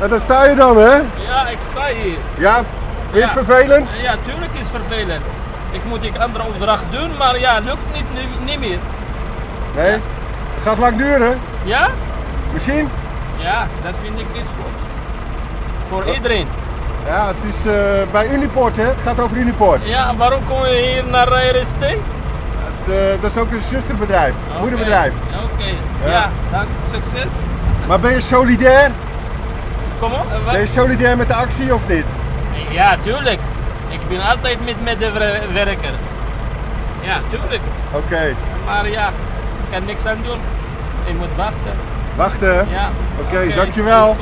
En daar sta je dan, hè? Ja, ik sta hier. Ja, vind Ja. vervelend? Ja, tuurlijk is het vervelend. Ik moet die andere opdracht doen, maar ja, lukt niet, nu, niet meer. Nee? Het gaat lang duren, Ja? misschien? Ja, dat vind ik niet goed. Voor iedereen. Ja, het is eh, bij Uniport, hè? Het gaat over Uniport. Ja, waarom kom je hier naar RST? Dat, is, eh, dat is ook een zusterbedrijf, moederbedrijf. Oké, Ja. ja. dank, succes. Maar ben je solidair? Kom op. wat? Ben je solidair met de actie of niet? Ja, tuurlijk. Ik ben altijd met medewerkers. Ja, tuurlijk. Oké, Maar ja, ik kan niks aan doen. Ik moet wachten. wachten. Ja. Oké, dankjewel.